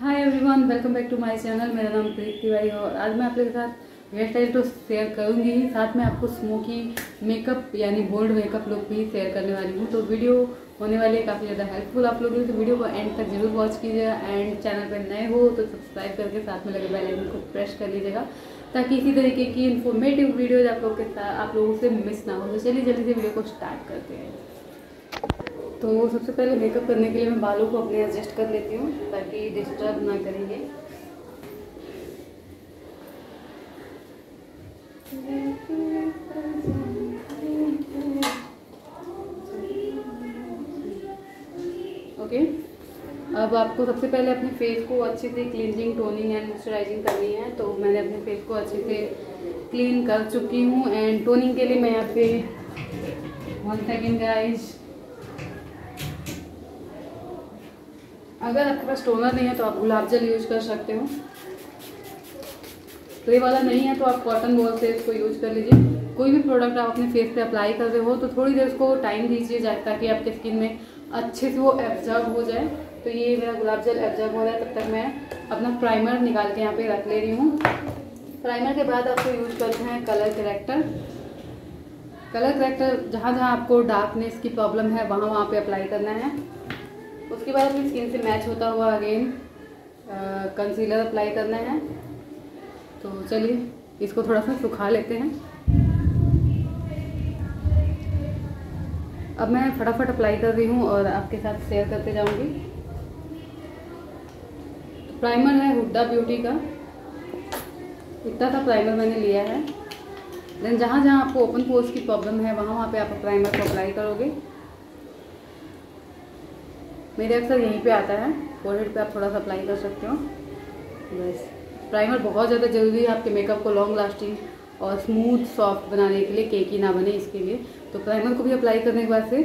Hi everyone welcome back to my channel मेरा नाम प्रीत तिवारी और आज मैं आप लोगों के साथ हेयर स्टाइल तो शेयर करूँगी ही। साथ में आपको स्मोकी मेकअप यानी बोल्ड मेकअप लुक भी शेयर करने वाली हूँ। तो वीडियो होने वाली है, काफ़ी ज़्यादा हेल्पफुल आप लोगों के तो वीडियो को एंड तक ज़रूर वॉच कीजिएगा एंड चैनल पर नए हो तो सब्सक्राइब करके साथ में लगे बेल आइकन को प्रेस कर लीजिएगा ताकि इसी तरीके की इन्फॉर्मेटिव वीडियोज़ आप लोग के साथ आप लोगों से मिस ना हो। तो चलिए जल्दी से वीडियो को स्टार्ट करते हैं। तो सबसे पहले मेकअप करने के लिए मैं बालों को अपने एडजस्ट कर लेती हूँ ताकि डिस्टर्ब ना करेंगे। ओके अब आपको सबसे पहले अपने फेस को अच्छे से क्लींजिंग टोनिंग एंड मॉइस्चराइजिंग करनी है तो मैंने अपने फेस को अच्छे से क्लीन कर चुकी हूँ। एंड टोनिंग के लिए मैं यहाँ पे वन सेकेंड गाइज़ अगर आपके पास टोनर नहीं है तो आप गुलाब जल यूज़ कर सकते हो। तो ये वाला नहीं है तो आप कॉटन बॉल से इसको यूज़ कर लीजिए। कोई भी प्रोडक्ट आप अपने फेस पे अप्लाई कर रहे हो तो थोड़ी देर उसको टाइम दीजिए ताकि आपके स्किन में अच्छे से वो एब्जर्व हो जाए। तो ये मेरा गुलाब जल एब्जर्व हो रहा है, तब तक मैं अपना प्राइमर निकाल के यहाँ पे रख ले रही हूँ। प्राइमर के बाद आपको यूज़ करते हैं कलर करेक्टर कलर करेक्टर जहाँ जहाँ आपको डार्कनेस की प्रॉब्लम है वहाँ वहाँ पे अप्लाई करना है। उसके बाद अपनी स्किन से मैच होता हुआ अगेन कंसीलर अप्लाई करना है। तो चलिए, इसको थोड़ा सा सुखा लेते हैं। अब मैं फटाफट अप्लाई कर रही हूँ और आपके साथ शेयर करते जाऊँगी। प्राइमर है हुड्डा ब्यूटी का। इतना सा प्राइमर मैंने लिया है। देन जहाँ जहाँ आपको ओपन पोर्स की प्रॉब्लम है वहाँ वहाँ पे आप प्राइमर को अप्लाई करोगे। मेरे अक्सर यहीं पे आता है। फोरहेड पे आप थोड़ा सा अप्लाई कर सकते हो। बस प्राइमर बहुत ज़्यादा ज़रूरी है आपके मेकअप को लॉन्ग लास्टिंग और स्मूथ सॉफ्ट बनाने के लिए केकी ना बने इसके लिए। तो प्राइमर को भी अप्लाई करने के बाद से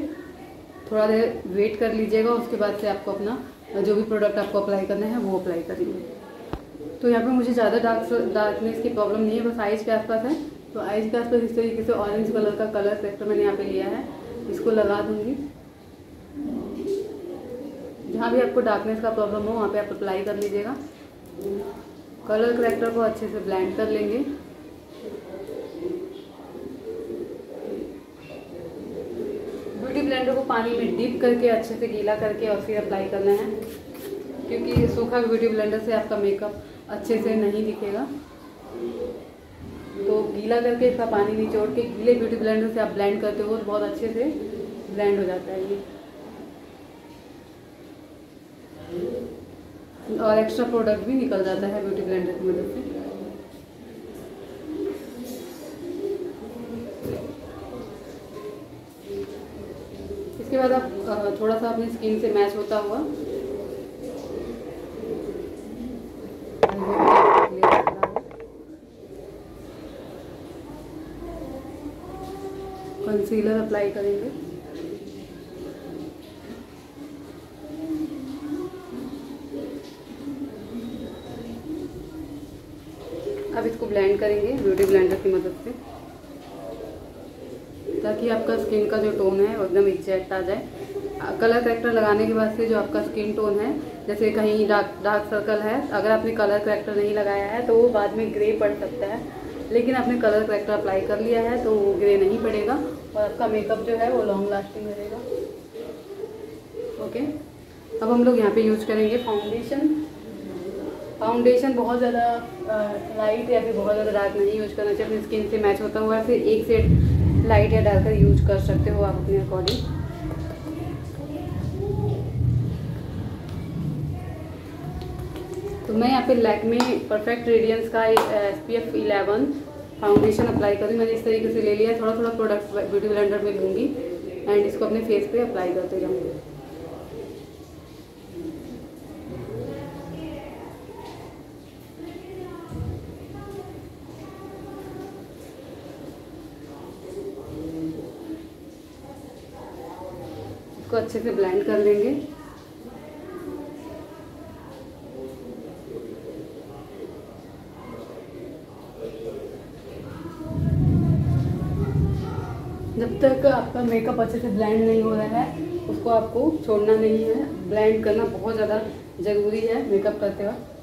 थोड़ा देर वेट कर लीजिएगा उसके बाद से आपको अपना, जो भी प्रोडक्ट आपको अप्लाई करना है, वो अप्लाई करेंगे। तो यहाँ पर मुझे ज़्यादा डार्क डार्कनेस की प्रॉब्लम नहीं है, बस आइज़ के आसपास है। तो आइज़ के आसपास इस तरीके से ऑरेंज कलर का कलर सेक्टर मैंने यहाँ पे लिया है। इसको लगा दूँगी। जहाँ भी आपको डार्कनेस का प्रॉब्लम हो, वहाँ पे आप अप्लाई कर लीजिएगा। कलर करेक्टर को अच्छे से ब्लेंड कर लेंगे। ब्यूटी ब्लेंडर को पानी में डीप करके, अच्छे से गीला करके और फिर अप्लाई करना है। क्योंकि सूखा ब्यूटी ब्लेंडर से आपका मेकअप अच्छे से नहीं दिखेगा। तो गीला करके इसका पानी निचोड़ के गीले ब्यूटी ब्लेंडर से आप ब्लेंड करते हो तो बहुत अच्छे से ब्लेंड हो जाता है ये। और एक्स्ट्रा प्रोडक्ट भी निकल जाता है ब्यूटी ब्लेंडर की मदद से। इसके बाद आप थोड़ा सा अपनी स्किन से मैच होता हुआ। कंसीलर अप्लाई करेंगे अब इसको ब्लेंड करेंगे ब्यूटी ब्लेंडर की मदद से। ताकि आपका स्किन का जो टोन है, वो एकदम एग्जैक्ट आ जाए। कलर करेक्टर लगाने के बाद से जो आपका स्किन टोन है, जैसे कहीं डार्क डार्क सर्कल है, अगर आपने कलर करेक्टर नहीं लगाया है तो वो बाद में ग्रे पड़ सकता है। लेकिन आपने कलर करेक्टर अप्लाई कर लिया है तो वो ग्रे नहीं पड़ेगा, और आपका मेकअप जो है, वो लॉन्ग लास्टिंग रहेगा। ओके अब हम लोग यहाँ पे यूज़ करेंगे फाउंडेशन फाउंडेशन बहुत ज़्यादा लाइट या फिर बहुत ज़्यादा डार्क नहीं यूज़ करना चाहिए। अपनी स्किन से मैच होता हुआ फिर एक सेट लाइट या डार्कर यूज़ कर सकते हो आप अपने अकॉर्डिंग तो मैं यहाँ पे लैक्मे परफेक्ट रेडियंस का S P F eleven foundation apply करूँ मैंने इस तरीके से ले लिया थोड़ा थोड़ा प्रोडक्ट ब्यूटी ब्लेंडर में लूँगी। एंड इसको अपने फेस पे अप्लाई करते जाऊँगी इसको अच्छे से ब्लेंड कर लेंगे। जब तक आपका मेकअप अच्छे से ब्लेंड नहीं हो रहा है, उसको आपको छोड़ना नहीं है। ब्लेंड करना बहुत ज़्यादा ज़रूरी है मेकअप करते वक्त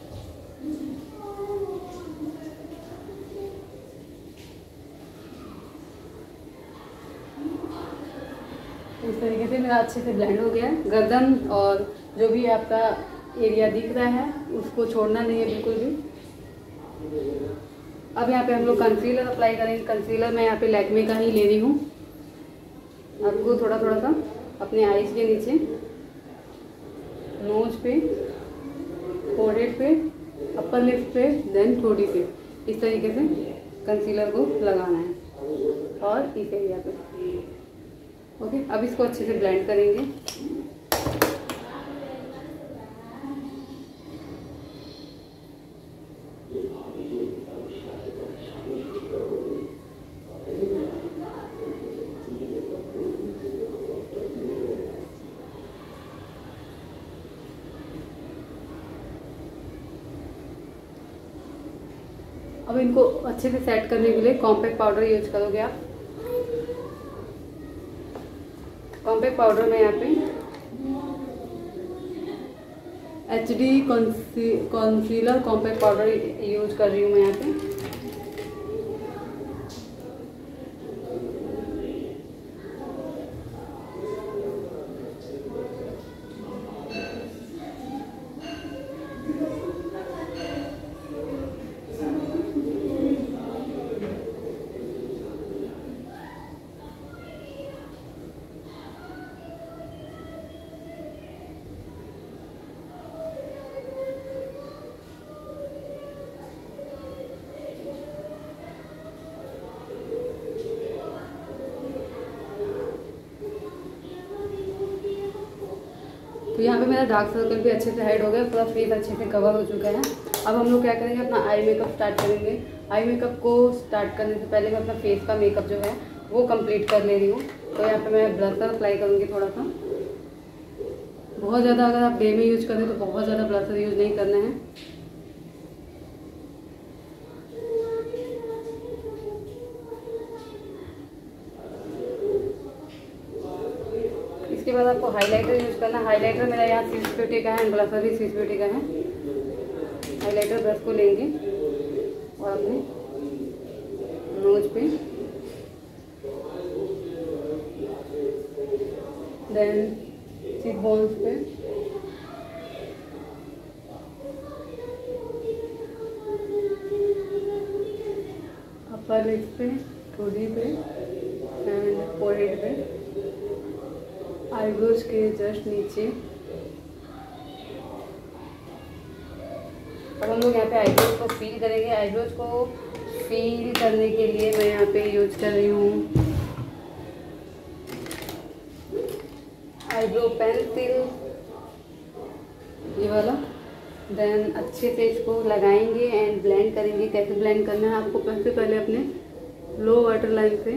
इस तरीके से मेरा अच्छे से ब्लेंड हो गया है। गर्दन और जो भी आपका एरिया दिख रहा है, उसको छोड़ना नहीं है बिल्कुल भी। अब यहाँ पे हम लोग कंसीलर अप्लाई करेंगे। कंसीलर मैं यहाँ पे लैक्मे का ही ले रही हूँ। आपको थोड़ा थोड़ा सा अपने आईज के नीचे नोज़ पे फोरहेड पे अपर लिप पे देन थोड़ी पे। इस तरीके से कंसीलर को लगाना है। और इस एरिया पे। ओके, अब इसको अच्छे से ब्लेंड करेंगे। अब इनको अच्छे से सेट करने के लिए कॉम्पैक्ट पाउडर यूज़ करोगे आप कॉम्पैक्ट पाउडर में यहाँ पे। H D concealer compact powder use कर रही हूँ मैं यहाँ पे। तो यहाँ पे मेरा डार्क सर्कल भी अच्छे से हाइड हो गया, पूरा फेस अच्छे से कवर हो चुका है। अब हम लोग क्या करेंगे, अपना आई मेकअप स्टार्ट करेंगे। आई मेकअप को स्टार्ट करने से पहले मैं अपना फेस का मेकअप जो है, वो कंप्लीट कर ले रही हूँ। तो यहाँ पे मैं ब्लसर अप्लाई करूँगी थोड़ा सा बहुत ज़्यादा अगर आप डे में यूज़ करें तो बहुत ज़्यादा ब्लसर यूज़ नहीं करना है इसके बाद आपको हाइलाइटर यूज़ करना है। हाइलाइटर मेरा यहाँ सिक्स ब्यूटी का है ब्लसर भी सिक्स ब्यूटी का है। हाइलाइटर ब्रश को लेंगे और अपने नोज़ पे। देन चिक बोन्स पे। अपर लिप्स पे ठोड़ी पे एंड फोरहेड पे। आईब्रोज के जस्ट नीचे। अब हम लोग यहाँ पे आईब्रोज को फील करेंगे। आईब्रोज को फील करने के लिए मैं यहाँ पे यूज़ कर रही हूँ। आईब्रो पेंसिल ये वाला। देन अच्छे से इसको लगाएँगे एंड ब्लेंड करेंगे। कैसे ब्लेंड करना है आपको? सबसे पहले अपने लो वाटर लाइन से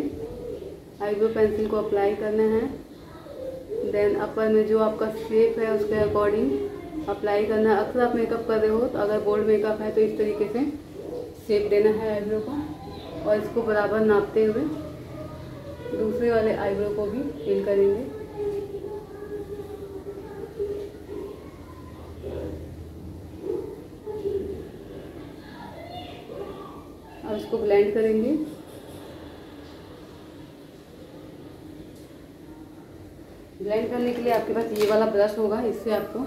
आईब्रो पेंसिल को अप्लाई करना है। देन अपर में जो आपका शेप है, उसके अकॉर्डिंग अप्लाई करना। अक्सर आप मेकअप कर रहे हो तो अगर बोल्ड मेकअप है तो इस तरीके से शेप देना है आईब्रो को और इसको बराबर नापते हुए दूसरे वाले आईब्रो को भी फिल करेंगे। अब इसको ब्लेंड करेंगे। ब्लेंड करने के लिए आपके पास ये वाला ब्रश होगा, इससे आपको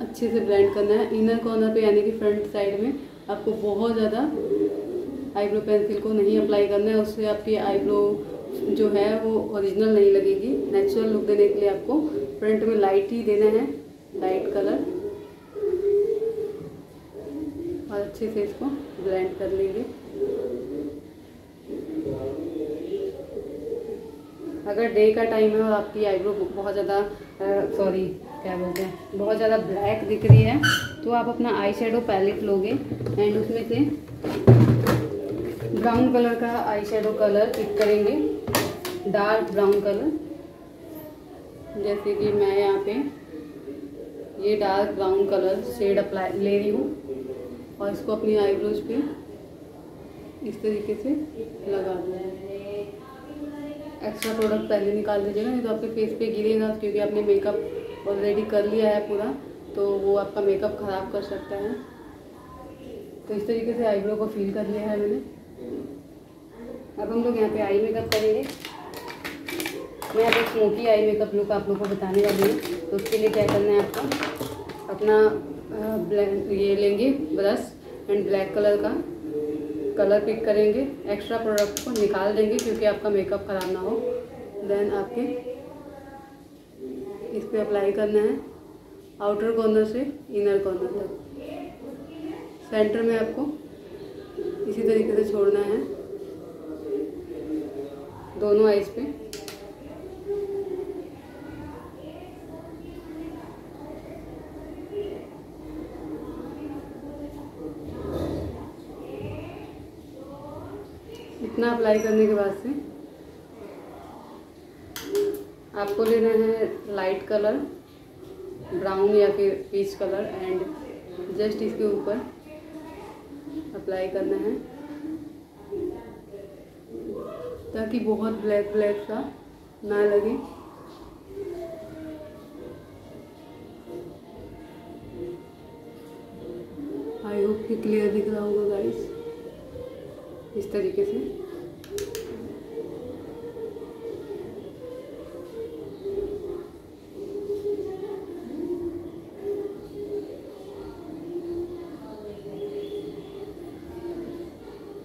अच्छे से ब्लेंड करना है। इनर कॉर्नर पे, यानी कि फ्रंट साइड में, आपको बहुत ज़्यादा आईब्रो पेंसिल को नहीं अप्लाई करना है। उससे आपकी आईब्रो जो है, वो ओरिजिनल नहीं लगेगी। नेचुरल लुक देने के लिए आपको फ्रंट में लाइट ही देना है लाइट कलर और अच्छे से इसको ब्लेंड कर लेंगे। अगर डे का टाइम है और आपकी आईब्रो बहुत ज़्यादा सॉरी क्या बोलते हैं, बहुत ज़्यादा ब्लैक दिख रही है तो आप अपना आई शेडो पैलेट लोगे एंड उसमें से ब्राउन कलर का आई शेडो कलर पिक करेंगे डार्क ब्राउन कलर जैसे कि मैं यहाँ पे ये dark brown colour shade apply ले रही हूँ और इसको अपनी आईब्रोज पे इस तरीके से लगा दूँगी एक्स्ट्रा प्रोडक्ट पहले निकाल दीजिएगा नहीं तो आपके फेस पे गिरेगा क्योंकि आपने मेकअप ऑलरेडी कर लिया है पूरा तो वो आपका मेकअप ख़राब कर सकता है। तो इस तरीके से आईब्रो को फील कर लिया है मैंने। अब हम लोग यहाँ पे आई मेकअप करेंगे। मैं यहाँ पे स्मोकी आई मेकअप लुक आप लोग को बताने वाली हूँ। तो उसके लिए क्या करना है आपको? अपना ये लेंगे ब्रश एंड ब्लैक कलर का। कलर पिक करेंगे एक्स्ट्रा प्रोडक्ट को निकाल देंगे क्योंकि आपका मेकअप ख़राब ना हो। देन आपके इस पर अप्लाई करना है आउटर कॉर्नर से इनर कॉर्नर तक। सेंटर में आपको इसी तरीके से छोड़ना है। दोनों आइज़ पे। इतना अप्लाई करने के बाद से? आपको लेना है लाइट कलर ब्राउन या फिर पीच कलर एंड जस्ट इसके ऊपर अप्लाई करना है। ताकि बहुत ब्लैक ब्लैक सा ना लगे। आई होप कि क्लियर दिख रहा होगा गाइस इस तरीके से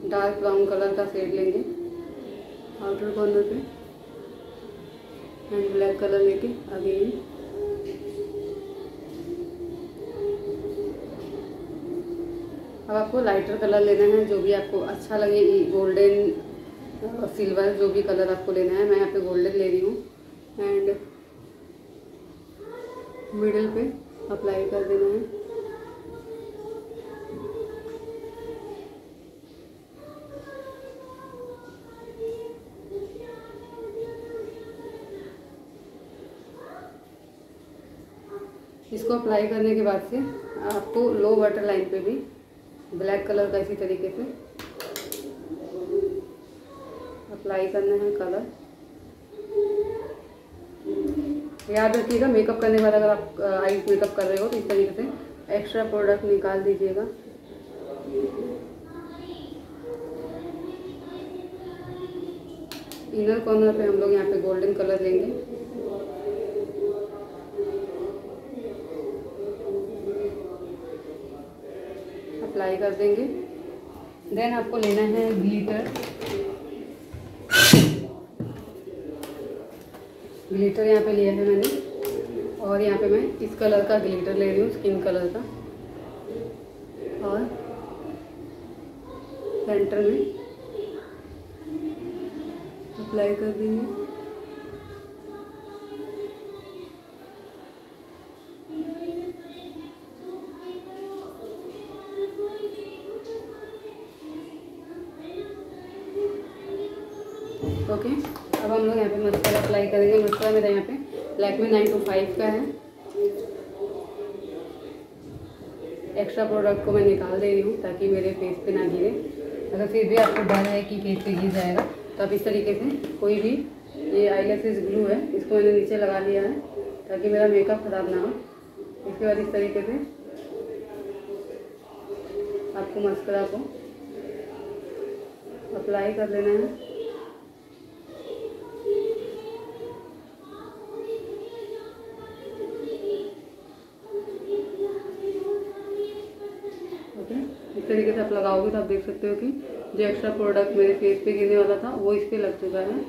डार्क ब्राउन कलर का शेड लेंगे आउटर कॉर्नर पे। एंड ब्लैक कलर लेके आगे अब आपको लाइटर कलर लेना है, जो भी आपको अच्छा लगे गोल्डन सिल्वर जो भी कलर आपको लेना है, मैं यहाँ पे गोल्डन ले रही हूँ। एंड मिडिल पे अप्लाई कर देना है। इसको अप्लाई करने के बाद से आपको लो वाटर लाइन पे भी ब्लैक कलर का इसी तरीके से अप्लाई करना है कलर याद रखिएगा मेकअप करने के बाद अगर आप आईज मेकअप कर रहे हो तो इस तरीके से एक्स्ट्रा प्रोडक्ट निकाल दीजिएगा। इनर कॉर्नर पे हम लोग यहाँ पे गोल्डन कलर लेंगे। अप्लाई कर देंगे। देन आपको लेना है ग्लिटर ग्लिटर यहाँ पे लिया है मैंने। और यहाँ पे मैं इस कलर का ग्लिटर ले रही हूँ स्किन कलर का। और सेंटर में अप्लाई कर देंगे। अप्लाई करेंगे। मस्करा मेरा यहाँ पे। लैक्मे नाइन टू फाइव का है। एक्स्ट्रा प्रोडक्ट को मैं निकाल दे रही हूँ ताकि मेरे फेस पे ना गिरे। अगर फिर भी आपको डर है कि फेस पे गिर जाएगा। तो आप इस तरीके से कोई भी, ये आई ग्लू है, इसको मैंने नीचे लगा लिया है ताकि मेरा मेकअप ख़राब ना हो। इसके बाद इस तरीके से आपको मस्करा को अप्लाई कर लेना है इस तरीके से आप लगाओगे तो आप देख सकते हो कि जो एक्स्ट्रा प्रोडक्ट मेरे फेस पे गिरने वाला था, वो इस पर लग चुका है।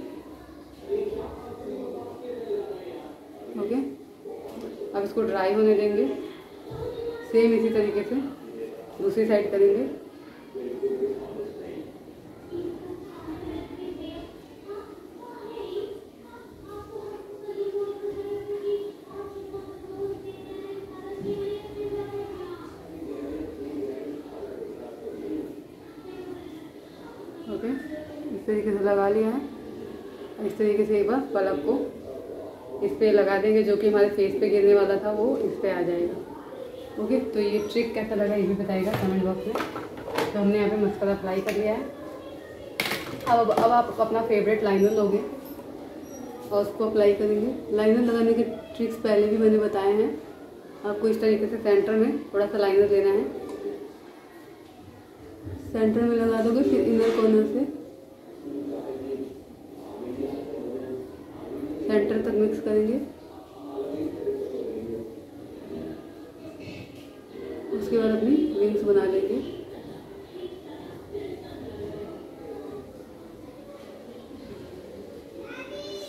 ओके अब इसको ड्राई होने देंगे। सेम इसी तरीके से दूसरी साइड करेंगे। लगा लिया है। इस तरीके से एक बार पलक को इस पर लगा देंगे, जो कि हमारे फेस पे गिरने वाला था, वो इस पर आ जाएगा। ओके तो ये ट्रिक कैसा लगा ये भी बताइएगा कमेंट बॉक्स में। तो हमने यहाँ पे मस्करा अप्लाई कर लिया है। अब अब आप अपना फेवरेट लाइनर लोगे और उसको अप्लाई करेंगे। लाइनर लगाने के ट्रिक्स पहले भी मैंने बताए हैं। आपको इस तरीके से सेंटर में थोड़ा सा लाइनर लेना है। सेंटर में लगा दोगे फिर इनर कॉर्नर से। सेंटर तक मिक्स करेंगे। उसके बाद अपनी विंग्स बना लेंगे।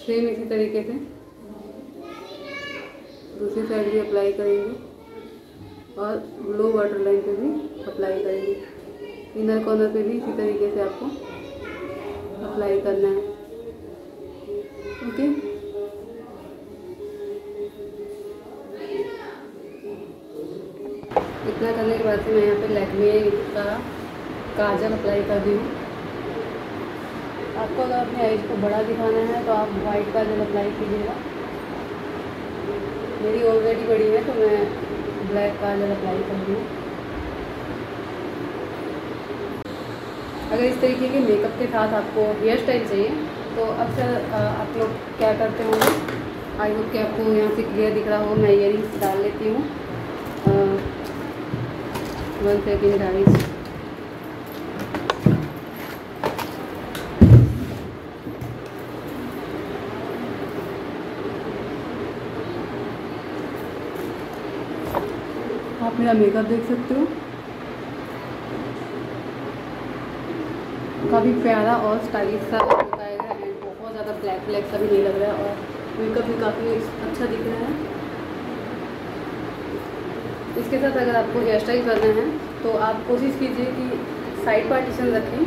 सेम इसी तरीके से। दूसरी साइड भी अप्लाई करेंगे और लो वाटर लाइन पे भी अप्लाई करेंगे। इनर कॉर्नर पे भी इसी तरीके से आपको अप्लाई करना है। बाद से मैं यहाँ पे लैक्मे का काजल अप्लाई कर दी हूँ। आपको अगर अपने आइज़ को बड़ा दिखाना है तो आप वाइट काजल अप्लाई कीजिएगा। मेरी ऑलरेडी बड़ी है तो मैं ब्लैक काजल अप्लाई कर रही हूँ। अगर इस तरीके के मेकअप के साथ आपको हेयर स्टाइल चाहिए तो अक्सर आप लोग क्या करते होंगे? आई होप कि आपको यहाँ से क्लियर दिख रहा हो मैं इयर डाल लेती हूँ। आप मेरा मेकअप देख सकते हो। काफ़ी प्यारा और स्टाइलिश सा गया एंड बहुत ज़्यादा ब्लैक ब्लैक सा भी नहीं लग रहा है और मेकअप भी काफ़ी अच्छा दिख रहा है। इसके साथ अगर आपको हेयर स्टाइल करना है तो आप कोशिश कीजिए कि साइड पार्टीशन रखें।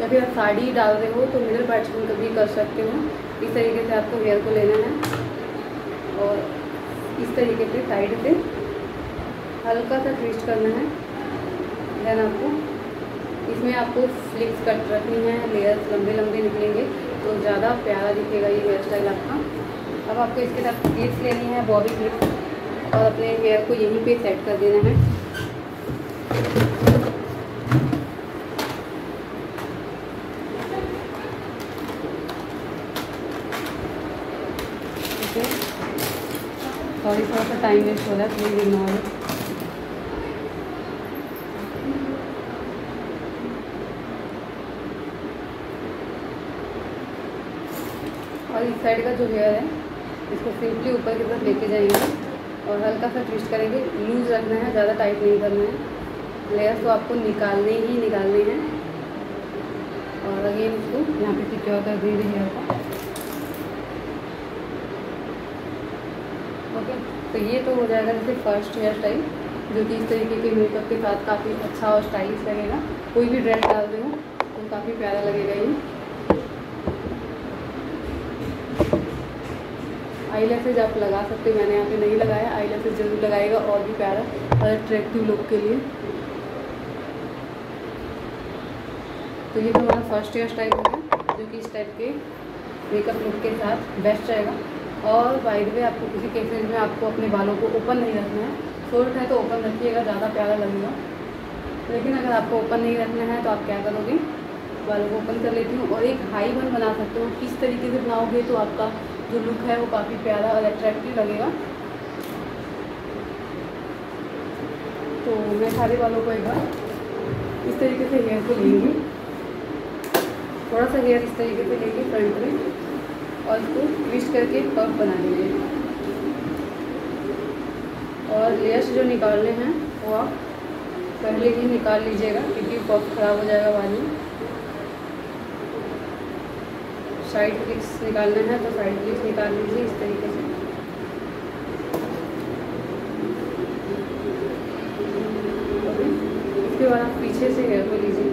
या फिर आप साड़ी डाल रहे हो तो मिडल पार्टीशन कभी कर सकते हो। इस तरीके से आपको हेयर को लेना है। और इस तरीके से साइड से हल्का सा ट्विस्ट करना है। देन आपको इसमें आपको फ्लिक्स कट रखनी है लेयर्स लंबे लंबे निकलेंगे तो ज़्यादा प्यारा दिखेगा ये हेयर स्टाइल आपका। अब आपको इसके साथ क्लिप्स लेनी है बॉबी क्लिप्स और अपने हेयर को यहीं पे सेट कर देना है। सॉरी थोड़ा सा टाइम वेस्ट हो रहा है प्लीज़ इग्नोर और इस साइड का जो हेयर है, इसको सिंपली ऊपर की तरफ़ लेके जाएँगे। और हल्का सा ट्विस्ट करेंगे लूज रखना है, ज़्यादा टाइट नहीं करना है। लेयर्स तो आपको निकालने ही निकालने हैं। और अगेन इसको यहाँ पे सिक्योर कर देंगे हेयर को ओके तो ये तो हो जाएगा जैसे फ़र्स्ट हेयर स्टाइल जो कि इस तरीके के मेकअप के साथ काफ़ी अच्छा और स्टाइलिश लगेगा। कोई भी ड्रेस डाल हो तो काफ़ी प्यारा लगेगा ये। आई लेसेज आप लगा सकते हो। मैंने यहाँ पे नहीं लगाया। आई लेसेज ज़रूर लगाएगा और भी प्यारा, और अट्रैक्टिव लुक के लिए। तो ये तो हमारा फ़र्स्ट हेयर स्टाइल है, जो कि इस टाइप के मेकअप लुक के साथ बेस्ट रहेगा। और बाई वे आपको किसी केसेज में आपको अपने बालों को ओपन नहीं रखना है। शॉर्ट है तो ओपन रखिएगा, ज़्यादा प्यारा लगेगा। लेकिन अगर आपको ओपन नहीं रखना है तो आप क्या करोगे? बालों को ओपन कर लेती हूँ। और एक हाई बन बना सकते हो। किस तरीके से बनाओगे तो आपका जो लुक है वो काफ़ी प्यारा और अट्रैक्टिव लगेगा। तो मैं सारे वालों को एक बार इस तरीके से हेयर को लेंगी। थोड़ा सा हेयर इस तरीके से लेंगे फ्रंट में और इसको ट्विस्ट करके पफ बना लीजिए और लेयर्स जो निकालने हैं वो आप पहले ही निकाल लीजिएगा, क्योंकि पफ खराब हो जाएगा में। साइड क्लिक्स निकालना है तो साइड क्लिक्स निकाल लीजिए इस तरीके से। इसके बाद आप पीछे से हेयर को लीजिए।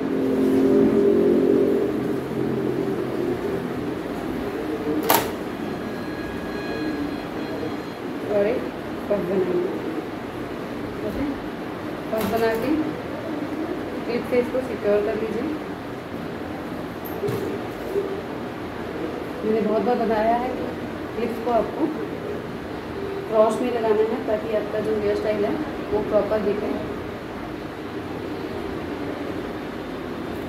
और एक पफ बनाएँगे ओके पफ बना के क्लिप से इसको सिक्योर कर लीजिए मैंने बहुत बार बताया है कि क्लिप्स को आपको क्रॉस में लगाना है ताकि आपका जो हेयर स्टाइल है वो प्रॉपर दिखे।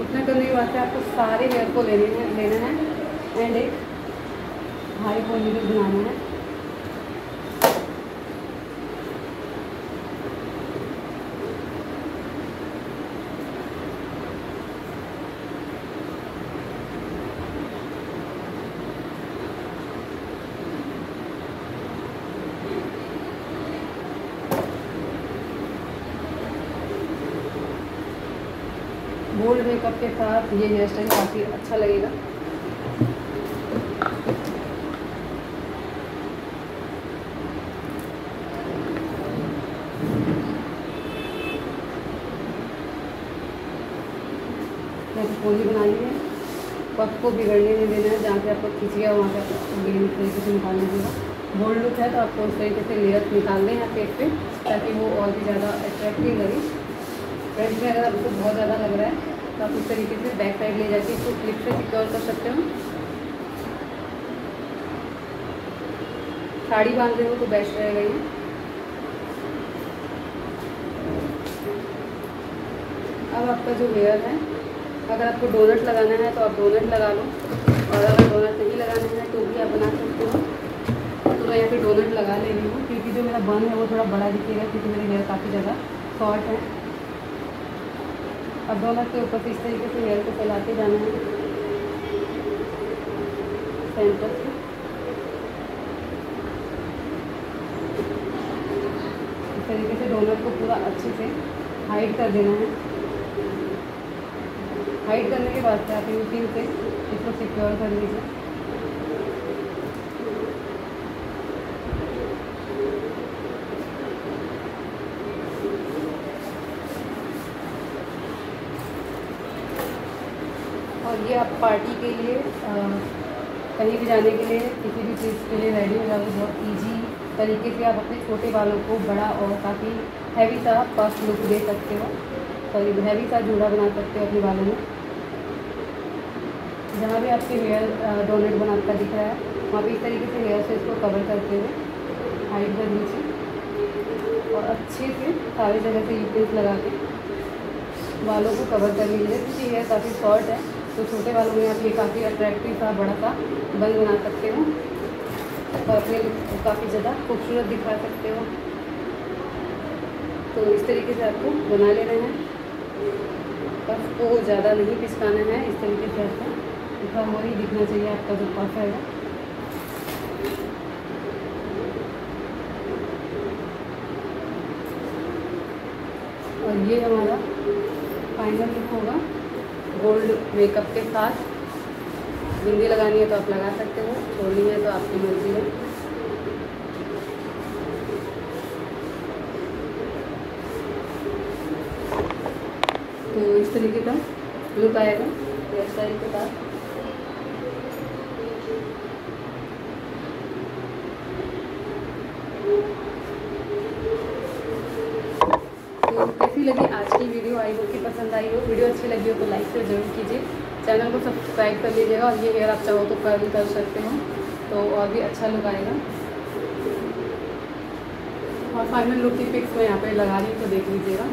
उतना करने के बाद आपको सारे हेयर को लेने हैं, लेना है एंड एक हाई क्वालिटी बनाना है बोल्ड मेकअप के साथ ये हेयर स्टाइल काफ़ी अच्छा लगेगा। पोली बनानी है। पफ को बिगड़ने नहीं देना है, जहाँ से आपको खींच गया वहाँ से आपको ग्रीन तरीके से निकाल लीजिएगा। बोल्ड लुक है तो आपको उस तरीके से लेयर दें यहाँ फेस पे, ताकि वो और भी ज़्यादा अट्रैक्टिव लगे। फ्रंट में अगर आपको बहुत ज़्यादा लग रहा है तो आप इस तरीके से बैक साइड ले जाके इसको क्लिप से सिक्योर कर सकते हो। साड़ी बाँध रहे हो तो बेस्ट रहेगा ये। अब आपका जो हेयर है, अगर आपको डोनट लगाना है तो आप डोनट लगा लो, और अगर डोनट नहीं लगाना है तो भी आप बना सकते हो। तो मैं यहाँ पे डोनट लगा ले रही हूँ, क्योंकि जो मेरा बन है वो थोड़ा बड़ा दिखेगा, क्योंकि मेरे हेयर काफ़ी ज़्यादा शॉर्ट है। अब दोनों के ऊपर इस तरीके से हेयर को फैलाते जाना है। सेंटर से इस तरीके से डोनर को पूरा अच्छे से हाइड कर देना है। हाइड करने के बाद से आप यूपिन से इसको सिक्योर कर लीजिए और ये आप पार्टी के लिए कहीं भी जाने के लिए किसी भी चीज़ के लिए रेडी हो जाओगे बहुत इजी तरीके से आप अपने छोटे बालों को बड़ा और काफ़ी हैवी सा फ़र्स्ट लुक दे सकते हो। सॉरी हैवी सा जूड़ा बना सकते हो अपने बालों में। जहाँ भी आपके हेयर डोनेट बनाता दिख रहा है, वहाँ पे इस तरीके से हेयर से इसको कवर करते हुए हाइट कर लीजिए और अच्छे से सारी जगह से यूपिस लगा के बालों को कवर कर लीजिए। क्योंकि हेयर काफ़ी शॉर्ट है तो छोटे वालों में आप ये काफ़ी अट्रैक्टिव सा बड़ा सा बन बना सकते हो। और अपने काफ़ी ज़्यादा खूबसूरत दिखा सकते हो। तो इस तरीके से आपको बना लेना है। पफ को ज़्यादा नहीं पिसकाना है, इस तरीके से आपको दिखा हुआ ही दिखना चाहिए आपका जो पफ है। और ये हमारा फाइनल लुक होगा। गोल्ड मेकअप के साथ। बिंदी लगानी है तो आप लगा सकते हो, छोड़नी है तो आपकी मर्ज़ी है। तो इस तरीके का लुक आएगा हेयर स्टाइल के साथ। कैसी लगी आई होप की पसंद आई हो, वीडियो अच्छी लगी हो तो लाइक से ज़रूर कीजिए। चैनल को सब्सक्राइब कर लीजिएगा और ये अगर आप चाहो तो कर भी कर सकते हो तो और भी अच्छा लुक आएगा। और फाइनल लुक की पिक्स मैं यहाँ पे लगा रही हूँ तो देख लीजिएगा।